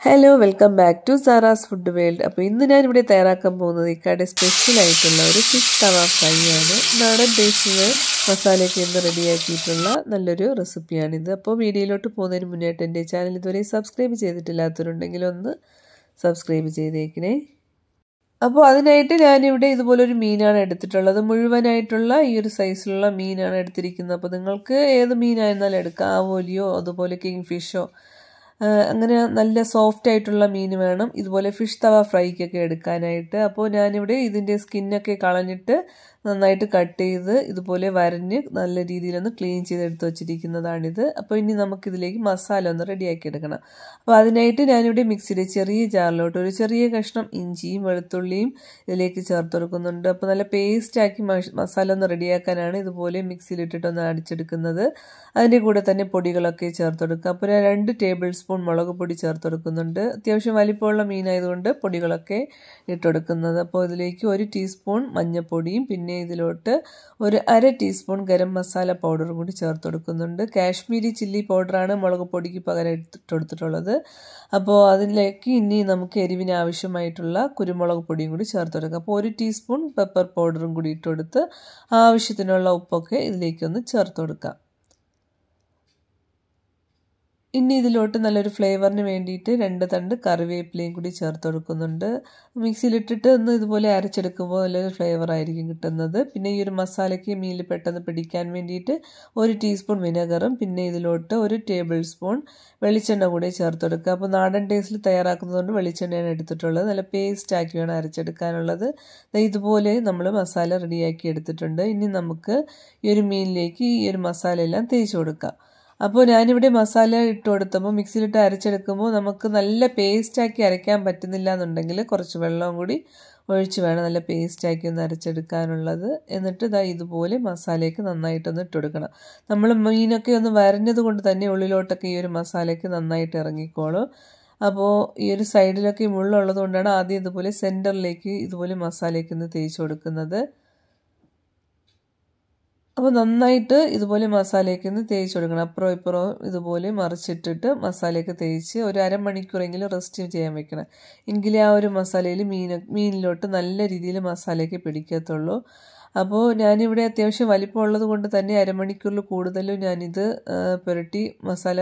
Hello welcome back to Sara's Food World അപ്പോൾ ഇന്ന് ഞാനിവിടെ തയ്യാറാക്കാൻ പോകുന്നത് ഇക്കാടെ സ്പെഷ്യൽ ആയിട്ടുള്ള ഒരു ഫിഷ് തവ ഫ്രൈ ആണ്. നാടൻ ടേസ്റ്റിന് മസാലയൊക്കെ ഇന്ന് റെഡിയാക്കിയിട്ടുള്ള നല്ലൊരു റെസിപ്പിയാണിത് അപ്പോൾ വീഡിയോയിലോട്ട് പോകുന്നതിന് മുന്നേട്ട് എന്റെ ചാനൽ ഇതുവരെ സബ്സ്ക്രൈബ് ചെയ്തിട്ടില്ലാത്തവരുണ്ടെങ്കിൽ ഒന്ന് സബ്സ്ക്രൈബ് ചെയ്തേക്കണേ. അപ്പോൾ അതിനായിട്ട് ഞാനിവിടെ ഇതുപോലൊരു മീനാണ് എടുത്തിട്ടുള്ളത്. മുഴുവനായിട്ടുള്ള ഈ ഒരു സൈസിലുള്ള മീനാണ് എടുത്തിരിക്കുന്നത്. അപ്പോൾ നിങ്ങൾക്ക് ഏത് മീനായിരുന്നാലും എടുക്കാം. ആവോലിയോ അതുപോലെ കിങ് ഫിഷോ അങ്ങനെ നല്ല സോഫ്റ്റ് ആയിട്ടുള്ള മീൻ വേണം. ഇതുപോലെ ഫിഷ് തവ ഫ്രൈക്കൊക്കെ എടുക്കാനായിട്ട്. അപ്പോൾ ഞാനിവിടെ ഇതിന്റെ സ്കിന്നൊക്കെ കളഞ്ഞിട്ട് നന്നായിട്ട് കട്ട് ചെയ്ത് ഇതുപോലെ വരഞ്ഞ് നല്ല രീതിയിലൊന്ന് ക്ലീൻ ചെയ്തെടുത്ത് വെച്ചിരിക്കുന്നതാണിത്. അപ്പോൾ ഇനി നമുക്കിതിലേക്ക് മസാല ഒന്ന് റെഡിയാക്കി എടുക്കണം. അപ്പോൾ അതിനായിട്ട് ഞാനിവിടെ മിക്സിയുടെ ചെറിയ ജാറിലോട്ട് ഒരു ചെറിയ കഷ്ണം ഇഞ്ചിയും വെളുത്തുള്ളിയും ഇതിലേക്ക് ചേർത്ത് കൊടുക്കുന്നുണ്ട്. അപ്പോൾ നല്ല പേസ്റ്റാക്കി മസാല ഒന്ന് റെഡിയാക്കാനാണ് ഇതുപോലെ മിക്സിയിലിട്ടിട്ടൊന്ന് അടിച്ചെടുക്കുന്നത്. അതിന്റെ കൂടെ തന്നെ പൊടികളൊക്കെ ചേർത്ത് കൊടുക്കുക. അപ്പോൾ ഞാൻ രണ്ട് ടേബിൾ സ്പൂൺ മുളക് പൊടി ചേർത്ത് കൊടുക്കുന്നുണ്ട്. അത്യാവശ്യം വലിപ്പമുള്ള മീനായതുകൊണ്ട് പൊടികളൊക്കെ ഇട്ടുകൊടുക്കുന്നത് അപ്പോൾ ഇതിലേക്ക് ഒരു ടീസ്പൂൺ മഞ്ഞൾപ്പൊടിയും പിന്നെ ഇതിലോട്ട് ഒരു അര ടീസ്പൂൺ ഗരം മസാല പൗഡറും കൂടി ചേർത്ത് കൊടുക്കുന്നുണ്ട്. കാശ്മീരി ചില്ലി പൗഡറാണ് മുളക് പൊടിക്ക് പകരം എടുത്തിട്ട് കൊടുത്തിട്ടുള്ളത്. അപ്പോൾ അതിലേക്ക് ഇനി നമുക്ക് എരിവിന് ആവശ്യമായിട്ടുള്ള കുരുമുളക് പൊടിയും കൂടി ചേർത്ത് കൊടുക്കുക അപ്പോൾ ഒരു ടീസ്പൂൺ പെപ്പർ പൗഡറും കൂടി ഇട്ട് കൊടുത്ത് ആവശ്യത്തിനുള്ള ഉപ്പൊക്കെ ഇതിലേക്കൊന്ന് ചേർത്ത് കൊടുക്കാം. ഇനി ഇതിലോട്ട് നല്ലൊരു ഫ്ലേവറിന് വേണ്ടിയിട്ട് രണ്ട് തണ്ട് കറിവേപ്പിലയും കൂടി ചേർത്ത് കൊടുക്കുന്നുണ്ട്. മിക്സിയിലിട്ടിട്ട് ഒന്ന് ഇതുപോലെ അരച്ചെടുക്കുമ്പോൾ നല്ലൊരു ഫ്ലേവർ ആയിരിക്കും കിട്ടുന്നത്. പിന്നെ ഈ ഒരു മസാലയ്ക്ക് മീനിൽ പെട്ടെന്ന് പിടിക്കാൻ വേണ്ടിയിട്ട് ഒരു ടീസ്പൂൺ വിനെഗറും പിന്നെ ഇതിലോട്ട് ഒരു ടേബിൾ സ്പൂൺ വെളിച്ചെണ്ണ കൂടി ചേർത്ത് കൊടുക്കുക. അപ്പോൾ നാടൻ ടേസ്റ്റിൽ തയ്യാറാക്കുന്നതുകൊണ്ട് വെളിച്ചെണ്ണയാണ് എടുത്തിട്ടുള്ളത്. നല്ല പേസ്റ്റ് ആക്കി വേണം അരച്ചെടുക്കാനുള്ളത്. ഇതുപോലെ നമ്മൾ മസാല റെഡിയാക്കി എടുത്തിട്ടുണ്ട്. ഇനി നമുക്ക് ഈ ഒരു മീനിലേക്ക് ഈ ഒരു മസാല എല്ലാം തേച്ച് കൊടുക്കാം. അപ്പോൾ ഞാനിവിടെ മസാല ഇട്ട് കൊടുത്തപ്പോൾ മിക്സിയിലിട്ട് അരച്ചെടുക്കുമ്പോൾ നമുക്ക് നല്ല പേസ്റ്റാക്കി അരയ്ക്കാൻ പറ്റുന്നില്ല എന്നുണ്ടെങ്കിൽ കുറച്ച് വെള്ളവും കൂടി ഒഴിച്ച് വേണം നല്ല പേസ്റ്റാക്കി ഒന്ന് അരച്ചെടുക്കാനുള്ളത്. എന്നിട്ട് ഇതാ ഇതുപോലെ മസാലയ്ക്ക് നന്നായിട്ടൊന്ന് ഇട്ട് കൊടുക്കണം. നമ്മൾ മീനൊക്കെ ഒന്ന് വരഞ്ഞത് കൊണ്ട് തന്നെ ഉള്ളിലോട്ടൊക്കെ ഈ ഒരു മസാലയ്ക്ക് നന്നായിട്ട് ഇറങ്ങിക്കോളും. അപ്പോൾ ഈ ഒരു സൈഡിലൊക്കെ മുള്ളുള്ളത് കൊണ്ടാണ് ആദ്യം ഇതുപോലെ സെന്ററിലേക്ക് ഇതുപോലെ മസാലയ്ക്ക് ഒന്ന് തേച്ച് കൊടുക്കുന്നത്. അപ്പോൾ നന്നായിട്ട് ഇതുപോലെ മസാലയൊക്കെ ഒന്ന് തേച്ച് കൊടുക്കണം. അപ്പുറം ഇപ്പുറം ഇതുപോലെ മറിച്ചിട്ടിട്ട് മസാലയൊക്കെ തേച്ച് ഒരു അരമണിക്കൂറെങ്കിലും റെസ്റ്റ് ചെയ്യാൻ വെക്കണം. എങ്കിലേ ആ ഒരു മസാലയിൽ മീൻ മീനിലോട്ട് നല്ല രീതിയിൽ മസാലയൊക്കെ പിടിക്കത്തുള്ളൂ. അപ്പോൾ ഞാനിവിടെ അത്യാവശ്യം വലിപ്പമുള്ളത് കൊണ്ട് തന്നെ അരമണിക്കൂറിൽ കൂടുതലും ഞാനിത് പുരട്ടി മസാല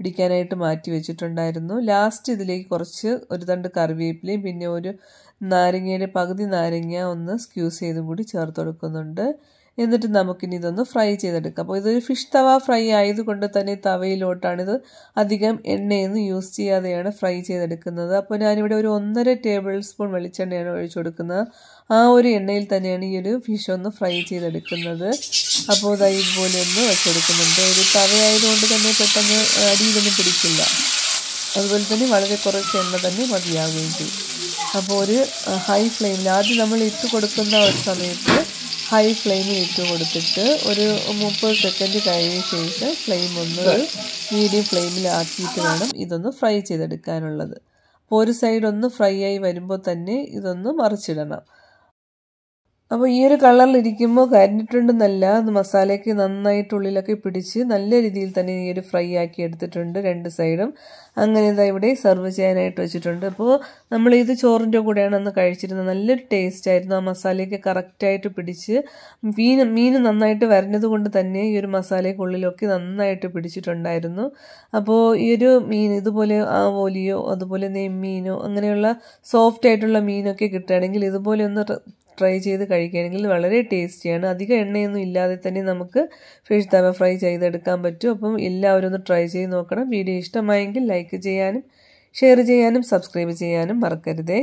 പിടിക്കാനായിട്ട് മാറ്റി വെച്ചിട്ടുണ്ടായിരുന്നു. ലാസ്റ്റ് ഇതിലേക്ക് കുറച്ച് ഒരു തണ്ട് കറിവേപ്പിലയും പിന്നെ ഒരു നാരങ്ങയുടെ പകുതി നാരങ്ങ ഒന്ന് സ്ക്യൂസ് ചെയ്തും കൂടി ചേർത്ത് കൊടുക്കുന്നുണ്ട്. എന്നിട്ട് നമുക്കിനി ഇതൊന്ന് ഫ്രൈ ചെയ്തെടുക്കാം. അപ്പോൾ ഇതൊരു ഫിഷ് തവ ഫ്രൈ ആയതുകൊണ്ട് തന്നെ തവയിലോട്ടാണിത് അധികം എണ്ണയൊന്നും യൂസ് ചെയ്യാതെയാണ് ഫ്രൈ ചെയ്തെടുക്കുന്നത്. അപ്പോൾ ഞാനിവിടെ ഒരു ഒന്നര ടേബിൾ സ്പൂൺ വെളിച്ചെണ്ണയാണ് ഒഴിച്ചു കൊടുക്കുന്നത്. ആ ഒരു എണ്ണയിൽ തന്നെയാണ് ഈ ഒരു ഫിഷ് ഒന്ന് ഫ്രൈ ചെയ്തെടുക്കുന്നത്. അപ്പോൾ ഇതാ ഇതുപോലെ ഒന്ന് വെച്ചെടുക്കുന്നുണ്ട് ഒരു തവയായതുകൊണ്ട് തന്നെ പെട്ടെന്ന് അടിയിലൊന്നും പിടിക്കില്ല. അതുപോലെ തന്നെ വളരെ കുറച്ച് എണ്ണ തന്നെ മതിയാവുകയും ചെയ്യും. അപ്പോൾ ഒരു ഹൈ ഫ്ലെയിമിൽ ആദ്യം നമ്മൾ ഇട്ട് കൊടുക്കുന്ന ഒരു സമയത്ത് ഹൈ ഫ്ലെയിമിൽ ഇട്ട് കൊടുത്തിട്ട് ഒരു മുപ്പത് സെക്കൻഡ് കഴിഞ്ഞ ശേഷം ഫ്ലെയിം ഒന്ന് മീഡിയം ഫ്ലെയിമിലാക്കിയിട്ട് വേണം ഇതൊന്ന് ഫ്രൈ ചെയ്തെടുക്കാനുള്ളത്. അപ്പോൾ ഒരു സൈഡ് ഒന്ന് ഫ്രൈ ആയി വരുമ്പോൾ തന്നെ ഇതൊന്ന് മറിച്ചിടണം. അപ്പോൾ ഈ ഒരു കളറിലിരിക്കുമ്പോൾ കരിഞ്ഞിട്ടുണ്ടെന്നല്ല അത് മസാലയ്ക്ക് നന്നായിട്ട് ഉള്ളിലൊക്കെ പിടിച്ച് നല്ല രീതിയിൽ തന്നെ ഈ ഒരു ഫ്രൈ ആക്കി എടുത്തിട്ടുണ്ട് രണ്ട് സൈഡും. അങ്ങനെ ഇതാ ഇവിടെ സെർവ് ചെയ്യാനായിട്ട് വെച്ചിട്ടുണ്ട്. അപ്പോൾ നമ്മൾ ഇത് ചോറിന്റെ കൂടെയാണ് അന്ന് കഴിച്ചിരുന്നത്. നല്ലൊരു ടേസ്റ്റ് ആയിരുന്നു. ആ മസാലയൊക്കെ കറക്റ്റായിട്ട് പിടിച്ച് മീൻ മീൻ നന്നായിട്ട് വരഞ്ഞത് കൊണ്ട് തന്നെ ഈ ഒരു മസാലയ്ക്ക് ഉള്ളിലൊക്കെ നന്നായിട്ട് പിടിച്ചിട്ടുണ്ടായിരുന്നു. അപ്പോൾ ഈ ഒരു മീൻ ഇതുപോലെ ആ ഓലിയോ അതുപോലെ നെയ്മീനോ അങ്ങനെയുള്ള സോഫ്റ്റ് ആയിട്ടുള്ള മീനൊക്കെ കിട്ടുകയാണെങ്കിൽ ഇതുപോലെ ഒന്ന് ട്രൈ ചെയ്ത് കഴിക്കുകയാണെങ്കിൽ വളരെ ടേസ്റ്റിയാണ് അധികം എണ്ണയൊന്നും ഇല്ലാതെ തന്നെ നമുക്ക് ഫിഷ് തവ ഫ്രൈ ചെയ്തെടുക്കാൻ പറ്റും. അപ്പം എല്ലാവരും ഒന്ന് ട്രൈ ചെയ്ത് നോക്കണം. വീഡിയോ ഇഷ്ടമായെങ്കിൽ ലൈക്ക് ചെയ്യാനും ഷെയർ ചെയ്യാനും സബ്സ്ക്രൈബ് ചെയ്യാനും മറക്കരുതേ.